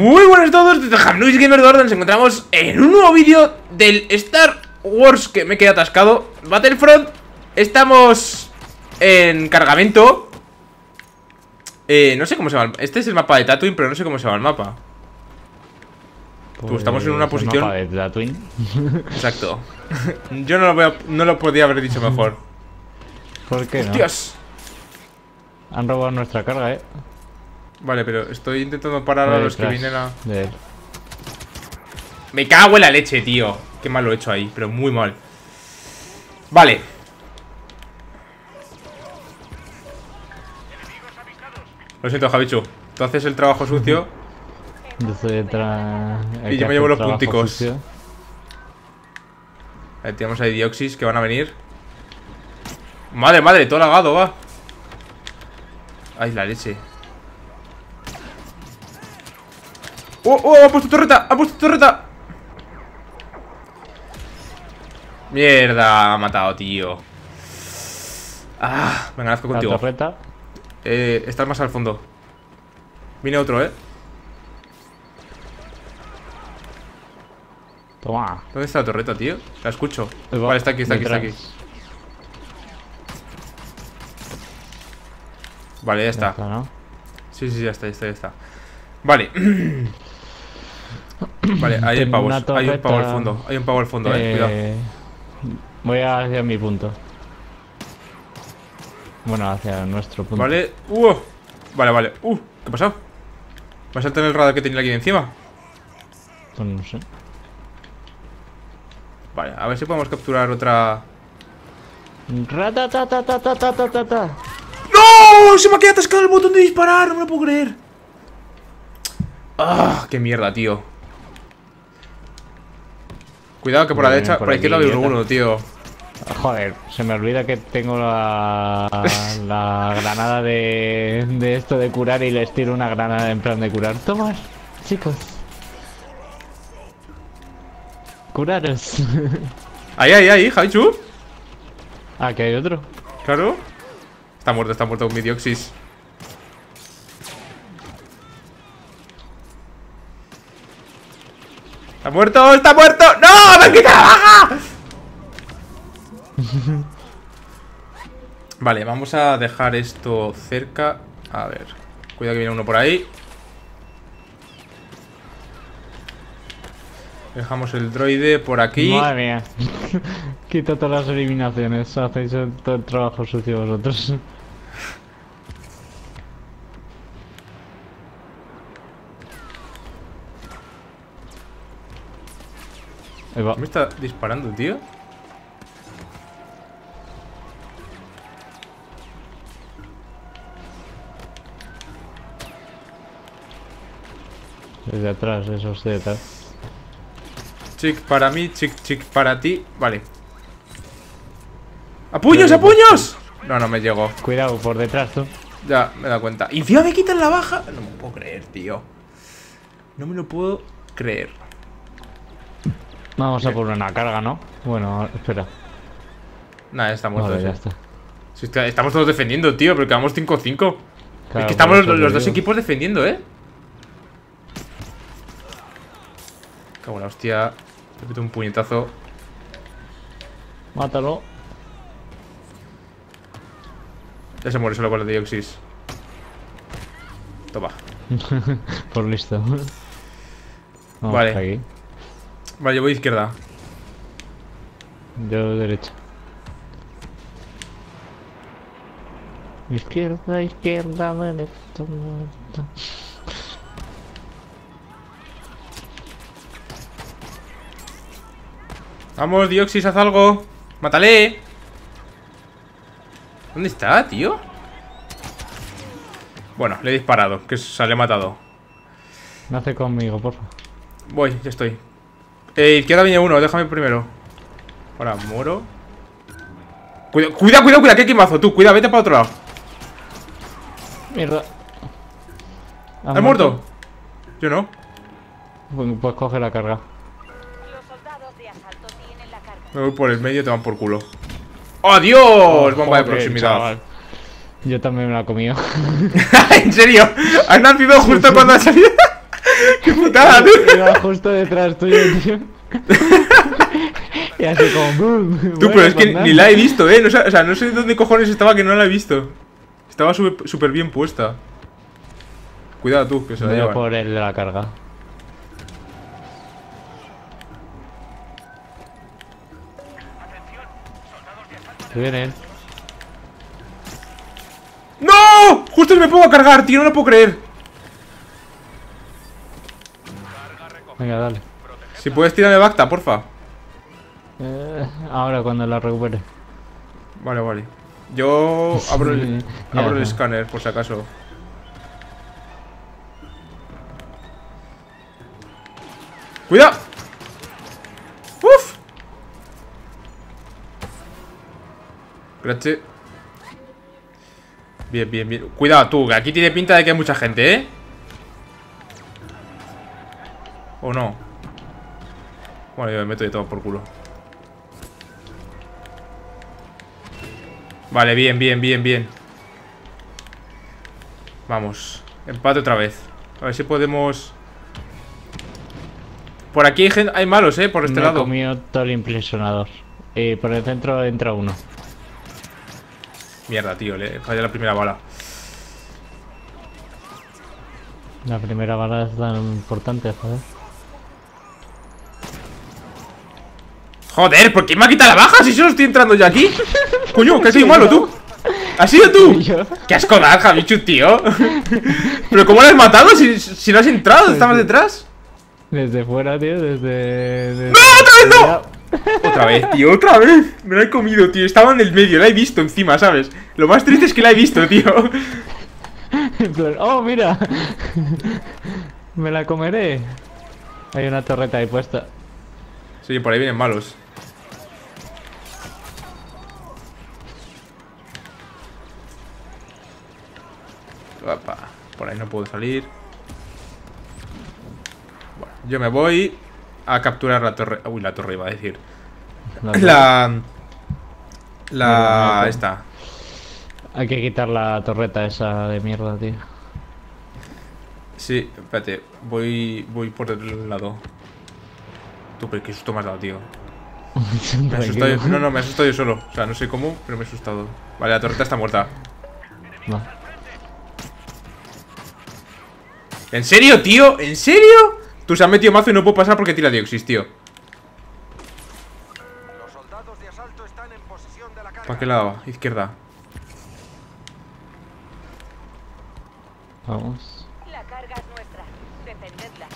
Muy buenas a todos, desde Hamluis Gamer Gordon nos encontramos en un nuevo vídeo del Star Wars que me queda atascado. Battlefront Estamos en cargamento. Eh, No sé cómo se llama, este es el mapa de Tatooine, pero no sé cómo se llama el mapa. Tú, estamos en una Pues, posición... mapa de Tatooine. Exacto. Yo no lo, voy a- no lo podía haber dicho mejor. ¿Por qué no? Hostias. Han robado nuestra carga, eh. Vale, pero estoy intentando parar a los que vienen a... Me cago en la leche, tío. Qué mal lo he hecho ahí, pero muy mal. Vale. Lo siento, Javichu. Tú haces el trabajo sucio. Yo el Y yo me llevo los punticos. sucio. Ahí tenemos ahí Dioxis que van a venir. Madre, madre, todo lagado, va. Ay, la leche. ¡Oh, oh! ¡Ha puesto torreta! ¡Ha puesto torreta! Mierda, ha matado, tío. Ah, venga, nazco contigo. torreta. Eh, estás más al fondo. Viene otro, ¿eh? Toma. ¿Dónde está la torreta, tío? La escucho. Vale, está aquí, está aquí, está aquí. Vale, ya Ya está. está, ¿no? Sí, sí, ya está, ya está, ya está. Vale. Vale, hay un pavos. Hay un pavo al fondo. Hay un pavo al fondo, eh. Cuidado. Eh, voy hacia mi punto. Bueno, hacia nuestro punto. Vale. Uh, oh. vale, vale. Uh, ¿qué ha pasado? ¿Vas a tener el radar que tenía aquí encima? Pues no sé. Vale, a ver si podemos capturar otra. ¡No! Se me ha quedado atascado el botón de disparar, no me lo puedo creer. ¡Ah! ¡Qué mierda, tío! Cuidado que por la derecha, por la izquierda veo idiota. uno, tío. Joder, se me olvida que tengo la, la granada de, de esto de curar y les tiro una granada en plan de curar. Tomad, chicos. Curaros. Ahí, ahí, ahí, Haichu. ah, que hay otro. Claro. Está muerto, está muerto mi Dioxis. ¡Está muerto! ¡Está muerto! ¡No! ¡Me han quitado la baja! vale, vamos a dejar esto cerca. A ver. Cuidado que viene uno por ahí. Dejamos el droide por aquí. Madre mía. Quita todas las eliminaciones. Hacéis el- todo el trabajo sucio vosotros. Ahí va. ¿Me está disparando, tío? Desde atrás, esos de. Chic para mí, chic, chic para ti. Vale. ¡A puños, a puños! No, no me llegó. Cuidado, por detrás tú. Ya, me he dado cuenta. ¿Y encima me quitan la baja? No me lo puedo creer, tío. No me lo puedo creer. Vamos a por una carga, ¿no? Bueno, espera. Nada, está muerto. Vale, ya ese. está. Si estamos todos defendiendo, tío, pero quedamos 5-5. es que estamos los, dos equipos defendiendo, ¿eh? Cago en la hostia. Te meto un puñetazo. Mátalo. Ya se muere solo con la dioxis. Toma. por listo. Vamos Vale. Vale, yo voy izquierda. Yo derecha. Izquierda, izquierda, derecha. derecha. Vamos, Dioxis, haz algo. ¡Mátale! ¿Dónde está, tío? Bueno, le he disparado, que se le he matado. Nace conmigo, porfa. Voy, ya estoy. Eh, izquierda viene uno, déjame primero. Ahora, muero. Cuida, cuida, cuida, cuida, que hay quemazo, tú, cuida, vete para otro lado. Mierda. ¿Has muerto? Yo no. Pues, pues coge la carga. Los soldados de asalto tienen la carga. Me voy por el medio, te van por culo. ¡Adiós! Bomba de proximidad. chaval. Yo también me la he comido. ¿En serio? ¿Has nacido justo cuando ha salido? ¡Qué nada, tú. Iba justo detrás tuyo, tío. y así como... boom. Tú, Bueno, pero es que nada. ni la he visto, eh. No sé- o sea, no sé dónde cojones estaba que no la he visto. Estaba súper bien puesta. Cuidado tú, que se la Voy a llevan. por el de la carga. Vienen. ¡No! Justo me pongo a cargar, tío, no lo puedo creer. Venga, dale. Si puedes tirarme Bacta, porfa. Eh, ahora cuando la recupere. Vale, vale. Yo abro el, Sí, ya, abro el ya. escáner, por si acaso. ¡Cuidado! ¡Uf! Gracias. Bien, bien, bien. Cuidado tú, que aquí tiene pinta de que hay mucha gente, ¿eh? ¿O no? Bueno, yo me meto de todo por culo. Vale, bien, bien, bien, bien. Vamos. Empate otra vez. A ver si podemos... Por aquí hay, gen- hay malos, ¿eh? Por este Me he lado. comido todo el impresionador. Y por el centro entra uno. Mierda, tío. Le falla la primera bala. La primera bala es tan importante, joder. Joder, ¿por qué me ha quitado la baja si solo estoy entrando ya aquí? Coño, que has sido malo tú. ¿Has sido tú? Yo. ¡Qué asco da, Javichu, tío! ¿Pero cómo lo has matado si, si no has entrado? ¿Estabas detrás? Desde fuera, tío, desde... desde- ¡No, otra vez no! Otra vez, tío, otra vez. Me la he comido, tío. Estaba en el medio, la he visto encima, ¿sabes? Lo más triste es que la he visto, tío. ¡Oh, mira! Me la comeré. Hay una torreta ahí puesta. Sí, por ahí vienen malos. Opa, por ahí no puedo salir. Bueno, yo me voy a capturar la torre. Uy, la torre iba a decir. No, La. no, La. no. Esta. Hay que quitar la torreta esa de mierda, tío. Sí, espérate. Voy. Voy por el lado. Tú, pero qué susto me has dado, tío. Me asustado yo-. No, no, me he asustado yo solo. O sea, no sé cómo, pero me he asustado. Vale, la torreta está muerta. Va. ¿En serio, tío? ¿En serio? Tú se has metido mazo y no puedo pasar porque tira Dioxis, tío. Los soldados de asalto están en posesión de la carga. ¿Para qué lado? Izquierda. Vamos. La carga es nuestra. Defendedla.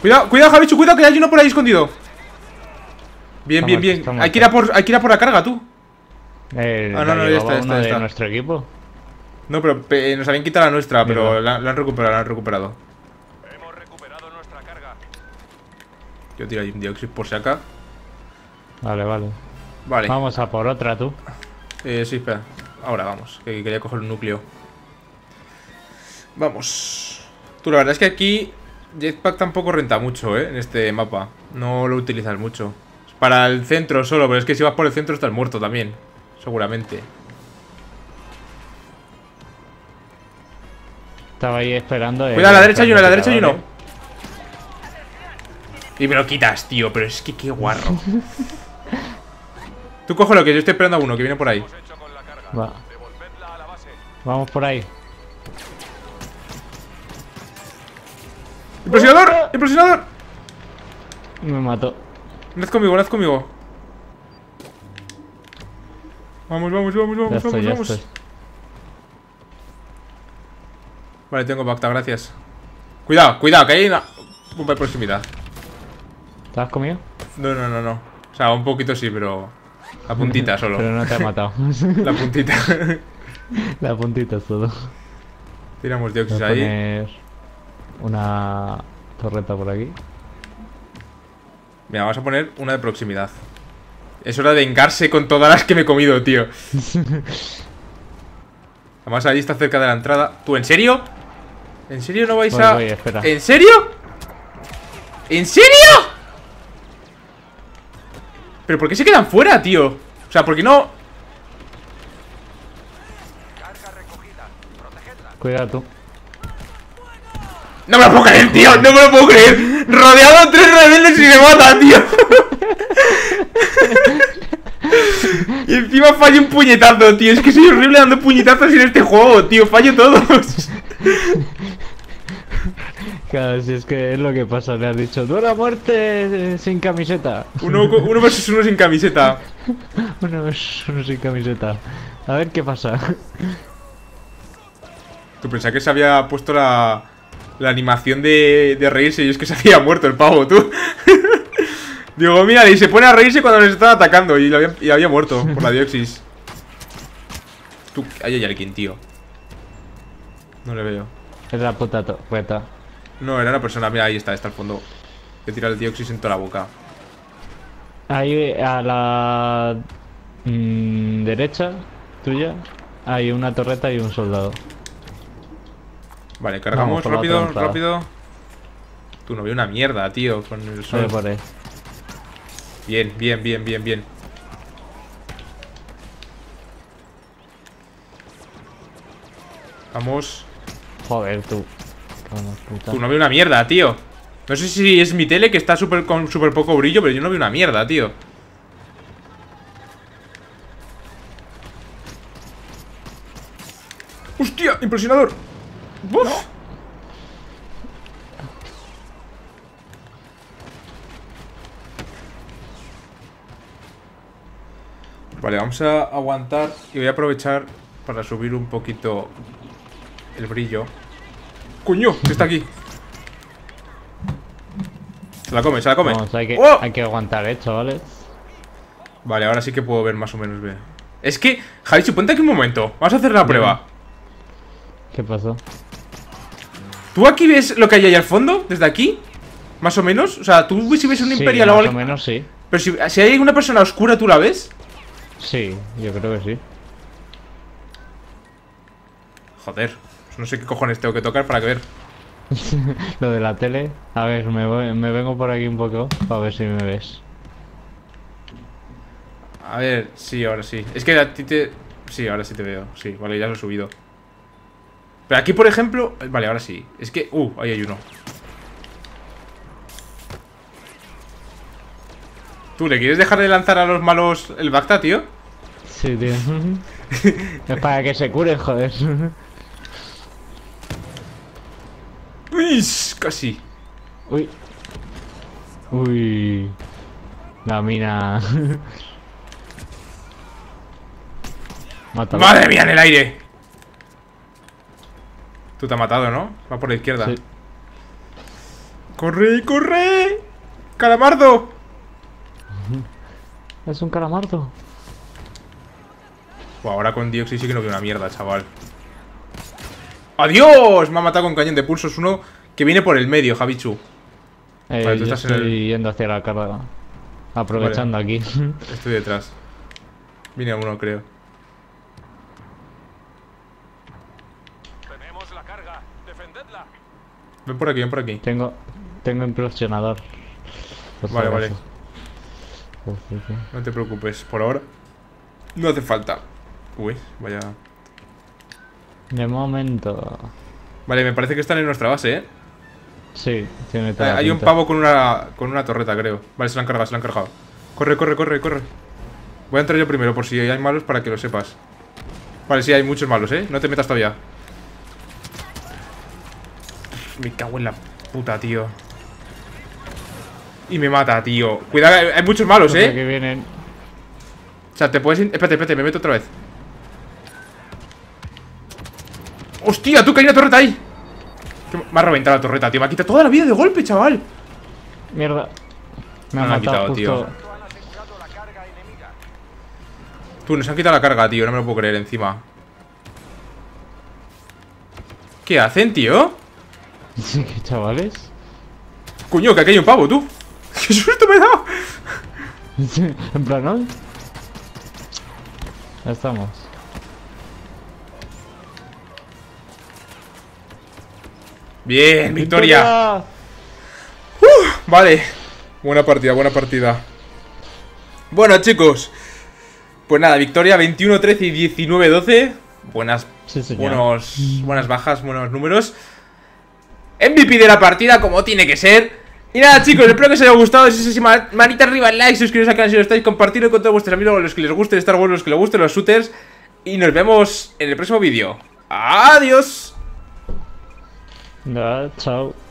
Cuidado, cuidado, Javichu, cuidado que hay uno por ahí escondido. Bien, bien, bien. Hay que, ir a por, hay que ir a por la carga, tú. Eh, Ah, no, no, ya está, ya está, ya de está. nuestro equipo. No, pero pe- nos habían quitado la nuestra, pero la, la han recuperado, la han recuperado. Hemos recuperado nuestra carga. Yo tiro ahí un Dioxis por si acá. Vale, vale. Vale. Vamos a por otra, tú. Eh, sí, espera. Ahora vamos, que quería coger un núcleo. Vamos. Tú, la verdad es que aquí Jetpack tampoco renta mucho, ¿eh? En este mapa. No lo utilizas mucho. Es para el centro solo, pero es que si vas por el centro estás muerto también. Seguramente. Estaba ahí esperando. eh, Cuidado, a la derecha hay uno, a la derecha hay uno. Y me lo quitas, tío, pero es que qué guarro. Tú coge lo que yo estoy esperando a uno que viene por ahí. Va. Vamos por ahí. ¡Impresionador! ¡Impresionador! Me mató. Naz conmigo, naz conmigo. Vamos, vamos, vamos, Ya vamos, estoy, vamos, vamos. estoy. Vale, tengo Bacta, gracias. Cuidado, cuidado, que hay una bomba de proximidad. ¿Te has comido? No, no, no, no. O sea, un poquito sí, pero. La puntita solo. Pero no te ha matado. La puntita. La puntita es todo. Tiramos a ahí. poner una torreta por aquí. Mira, vamos a poner una de proximidad. Es hora de vengarse con todas las que me he comido, tío. Además, ahí está cerca de la entrada. ¿Tú, en serio? ¿En serio no vais Voy, a.? voy. ¿En serio? ¿En serio? ¿Pero por qué se quedan fuera, tío? O sea, ¿por qué no...? Cuidado tú. No me lo puedo creer, tío, no me lo puedo creer Rodeado de tres rebeldes y me mata, tío Y encima fallo un puñetazo, tío Es que soy horrible dando puñetazos en este juego, tío Fallo todos Claro, si es que es lo que pasa, le has dicho, ¡Dura muerte eh, sin camiseta! Uno, uno versus uno sin camiseta Uno es uno sin camiseta. A ver qué pasa. Tú pensás que se había puesto la, la animación de, de reírse y es que se había muerto el pavo, tú. Digo, mira, y se pone a reírse cuando nos están atacando y, había, y había muerto por la dioxis Tú, ahí hay alguien, tío. No le veo. Es la puta. Torreta. No, era una persona, mira, ahí está, está al fondo. Que tira el dioxis en toda la boca. Ahí a la mm, derecha tuya hay una torreta y un soldado. Vale, cargamos, Vamos rápido, rápido Tú no veo una mierda, tío, con el sol. Bien, bien, bien, bien, bien Vamos Joder, tú. Puta. Tú no veo una mierda, tío No sé si es mi tele que está súper con súper poco brillo Pero yo no veo una mierda, tío ¡Hostia! ¡Impresionador! ¡Buf! Vale, vamos a aguantar Y voy a aprovechar para subir un poquito El brillo ¡Coño! que está aquí Se la come, se la come Vamos, hay que, ¡Oh! hay que aguantar, eh, chavales. Vale, ahora sí que puedo ver más o menos bien. Es que, Javichu, ponte aquí un momento. Vamos a hacer la prueba. ¿Qué pasó? ¿Tú aquí ves lo que hay ahí al fondo? ¿Desde aquí? ¿Más o menos? O sea, tú si ves un Sí, imperial o más o menos sí. Pero si, si hay una persona oscura, ¿tú la ves? Sí, yo creo que sí. Joder. No sé qué cojones tengo que tocar para que ver. Lo de la tele. A ver, me, voy- me vengo por aquí un poco para ver si me ves. A ver, sí, ahora sí. Es que a ti te. Sí, ahora sí te veo. Sí, vale, ya lo he subido. Pero aquí, por ejemplo. Vale, ahora sí. Es que. Uh, ahí hay uno. ¿Tú le quieres dejar de lanzar a los malos el Bacta, tío? Sí, tío. es para que se curen, joder. Uy, casi. Uy. Uy. La mina. Mátalo. ¡Madre mía, en el aire! Tú te has matado, ¿no? Va por la izquierda. Sí. ¡Corre, corre! ¡Calamardo! Es un calamardo. Buah, ahora con Dioxy sí que no veo una mierda, chaval. ¡Adiós! Me ha matado con cañón de pulsos uno que viene por el medio, Javichu. Eh, Vale, tú yo estás en estoy el- yendo hacia la carga. Aprovechando aquí. Estoy detrás. Viene uno, creo. Tenemos la carga. Defendedla. Ven por aquí, ven por aquí. tengo. Tengo implosionador. Vale, vale. No te preocupes, por ahora. No hace falta. Uy, vaya. De momento. Vale, me parece que están en nuestra base, ¿eh? Sí, tiene toda Eh, Hay un pavo con una, con una torreta, creo. Vale, se la han cargado, se la han cargado. Corre, corre, corre, corre. Voy a entrar yo primero por si hay malos para que lo sepas. Vale, sí, hay muchos malos, ¿eh? No te metas todavía. Me cago en la puta, tío. Y me mata, tío. Cuidado, hay- muchos malos, ¿eh? que vienen. O sea, te puedes... Espérate, espérate, me meto otra vez. ¡Hostia! ¡Tú que hay una torreta ahí! Me ha reventado la torreta, tío. Me ha quitado toda la vida de golpe, chaval. Mierda. Me No han quitado, justo. tío. Tú, nos han quitado la carga, tío. No me lo puedo creer encima. ¿Qué hacen, tío? ¿Qué chavales? Coño, que aquí hay un pavo, tú. ¡Qué susto me he dado! en plan, ¿no? Ya estamos. Bien, victoria. ¡Victoria! Vale. Buena partida, buena partida. Bueno, chicos. Pues nada, victoria 21-13 y 19-12. Buenas, Sí, buenos, buenas bajas, buenos números. MVP de la partida, como tiene que ser. Y nada, chicos, espero que os haya gustado. Si es así, ma- manita arriba, like, suscribiros al canal si lo estáis, compartirlo con todos vuestros amigos, los que les guste Star Wars, los que les gusten los shooters. Y nos vemos en el próximo vídeo. Adiós. Chao.